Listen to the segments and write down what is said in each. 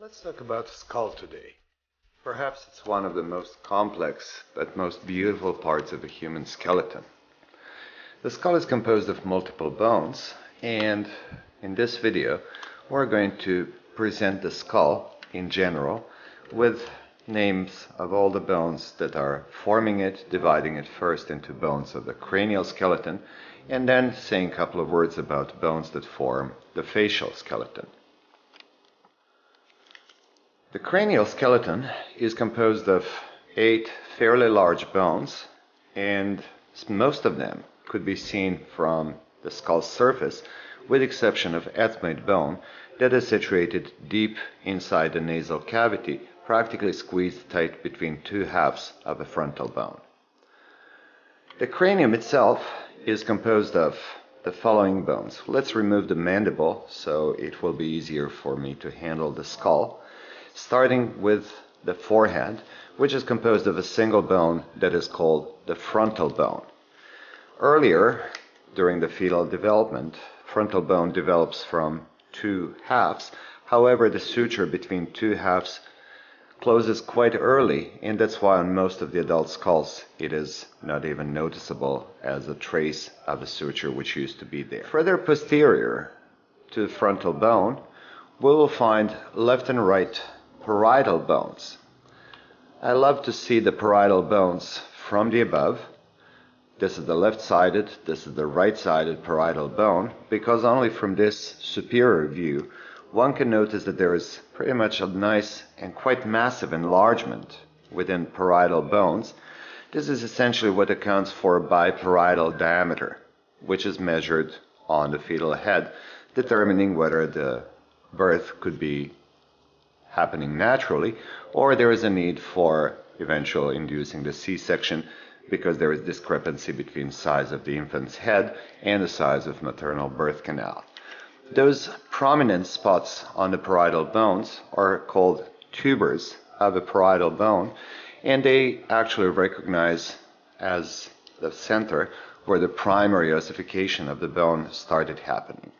Let's talk about skull today. Perhaps it's one of the most complex but most beautiful parts of a human skeleton. The skull is composed of multiple bones and in this video we're going to present the skull in general with names of all the bones that are forming it, dividing it first into bones of the cranial skeleton, and then saying a couple of words about bones that form the facial skeleton. The cranial skeleton is composed of eight fairly large bones, and most of them could be seen from the skull's surface, with exception of ethmoid bone that is situated deep inside the nasal cavity practically squeezed tight between two halves of a frontal bone. The cranium itself is composed of the following bones. Let's remove the mandible so it will be easier for me to handle the skull, starting with the forehead, which is composed of a single bone that is called the frontal bone. Earlier, during the fetal development, frontal bone develops from two halves. However, the suture between two halves closes quite early, and that's why on most of the adult skulls it is not even noticeable as a trace of a suture which used to be there. Further posterior to the frontal bone, we will find left and right parietal bones. I love to see the parietal bones from the above. This is the left-sided, this is the right-sided parietal bone, because only from this superior view one can notice that there is pretty much a nice and quite massive enlargement within parietal bones. This is essentially what accounts for biparietal diameter, which is measured on the fetal head, determining whether the birth could be happening naturally or there is a need for eventual inducing the C-section because there is discrepancy between size of the infant's head and the size of maternal birth canal. Those prominent spots on the parietal bones are called tubers of the parietal bone, and they actually recognize as the center where the primary ossification of the bone started happening.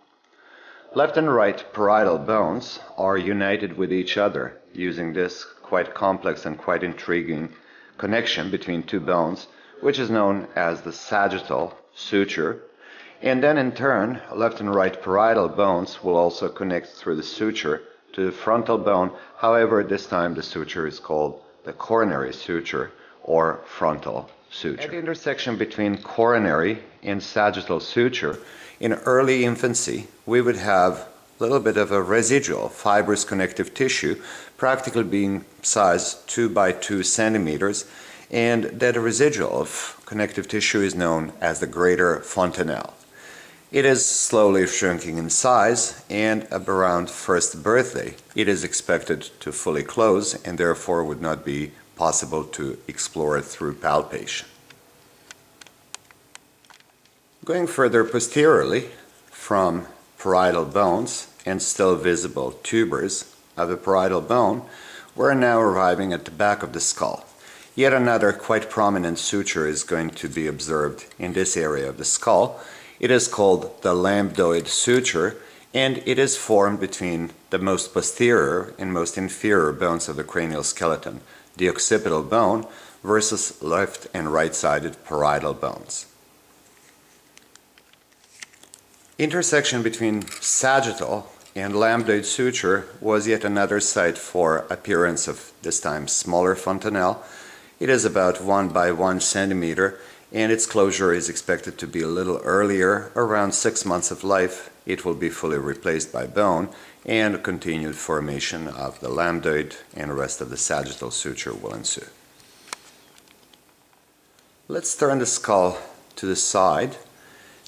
Left and right parietal bones are united with each other using this quite complex and quite intriguing connection between two bones, which is known as the sagittal suture and then in turn, left and right parietal bones will also connect through the suture to the frontal bone. However, at this time the suture is called the coronary suture or frontal suture. At the intersection between coronary and sagittal suture, in early infancy, we would have a little bit of a residual fibrous connective tissue, practically being size 2 by 2 centimeters, and that residual of connective tissue is known as the greater fontanelle. It is slowly shrinking in size, and around first birthday, it is expected to fully close and therefore would not be possible to explore it through palpation. Going further posteriorly from parietal bones and still visible tubers of the parietal bone, we're now arriving at the back of the skull. Yet another quite prominent suture is going to be observed in this area of the skull, it is called the lambdoid suture and it is formed between the most posterior and most inferior bones of the cranial skeleton, the occipital bone versus left and right-sided parietal bones. Intersection between sagittal and lambdoid suture was yet another site for appearance of this time smaller fontanelle. It is about 1 by 1 centimeter and its closure is expected to be a little earlier, around six months of life. It will be fully replaced by bone, and continued formation of the lambdoid and rest of the sagittal suture will ensue. Let's turn the skull to the side.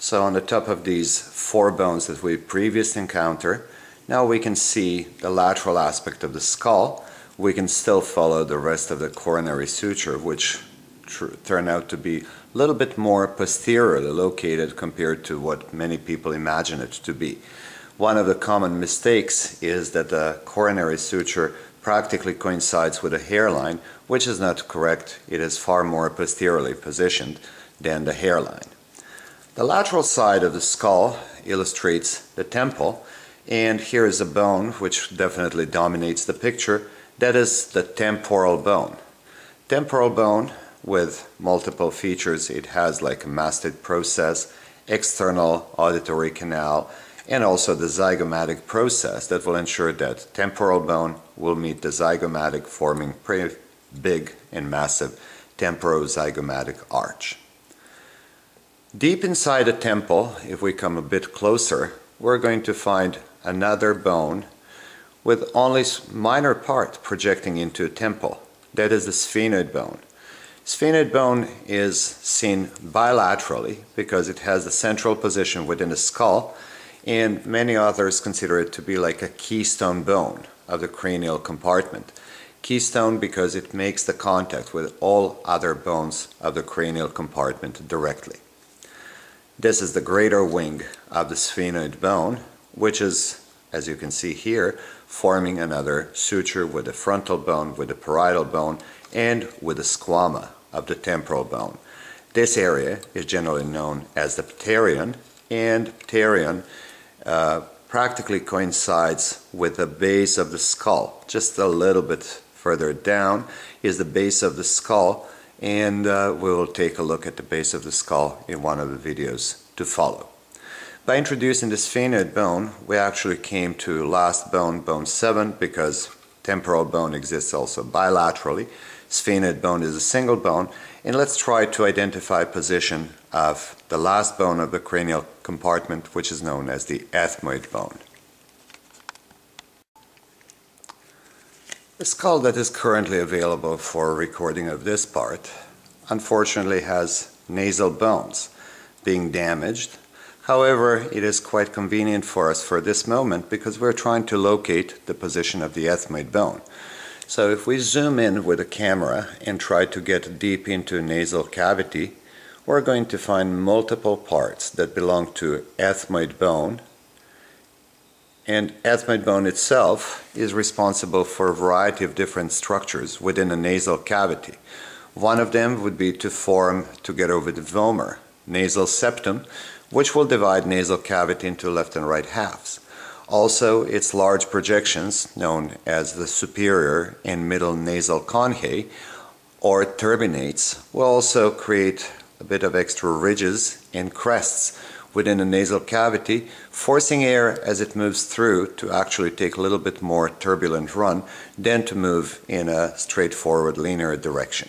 So on the top of these four bones that we previously encountered, now we can see the lateral aspect of the skull. We can still follow the rest of the coronary suture, which turn out to be a little bit more posteriorly located compared to what many people imagine it to be. One of the common mistakes is that the coronary suture practically coincides with the hairline, which is not correct. It is far more posteriorly positioned than the hairline. The lateral side of the skull illustrates the temple, And here is a bone which definitely dominates the picture. That is the temporal bone. Temporal bone with multiple features. It has like a mastoid process, external auditory canal, and also the zygomatic process that will ensure that temporal bone will meet the zygomatic forming pretty big and massive temporozygomatic arch. Deep inside the temple, if we come a bit closer, we're going to find another bone with only minor part projecting into a temple. That is the sphenoid bone. Sphenoid bone is seen bilaterally because it has the central position within the skull and many authors consider it to be like a keystone bone of the cranial compartment. Keystone because it makes the contact with all other bones of the cranial compartment directly. This is the greater wing of the sphenoid bone, which is, as you can see here, forming another suture with the frontal bone, with the parietal bone, and with the squama of the temporal bone. This area is generally known as the pterion, and pterion uh, practically coincides with the base of the skull. Just a little bit further down is the base of the skull, and uh, we will take a look at the base of the skull in one of the videos to follow. By introducing the sphenoid bone, we actually came to last bone, bone 7, because temporal bone exists also bilaterally. Sphenoid bone is a single bone, and let's try to identify position of the last bone of the cranial compartment, which is known as the ethmoid bone. The skull that is currently available for recording of this part unfortunately has nasal bones being damaged. However, it is quite convenient for us for this moment because we're trying to locate the position of the ethmoid bone. So if we zoom in with a camera and try to get deep into nasal cavity, we're going to find multiple parts that belong to ethmoid bone. And ethmoid bone itself is responsible for a variety of different structures within a nasal cavity. One of them would be to form, together with the vomer, nasal septum, which will divide nasal cavity into left and right halves. Also, its large projections, known as the superior and middle nasal conchae, or turbinates, will also create a bit of extra ridges and crests within the nasal cavity, forcing air as it moves through to actually take a little bit more turbulent run than to move in a straightforward linear direction.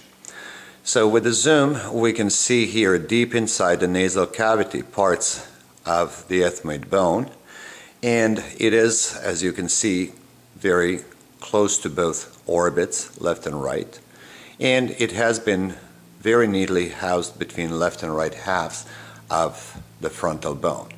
So with the zoom, we can see here deep inside the nasal cavity parts of the ethmoid bone. And it is, as you can see, very close to both orbits, left and right. And it has been very neatly housed between left and right halves of the frontal bone.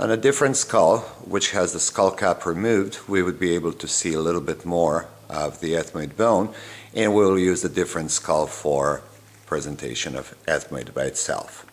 On a different skull, which has the skull cap removed, we would be able to see a little bit more of the ethmoid bone, and we'll use a different skull for presentation of ethmoid by itself.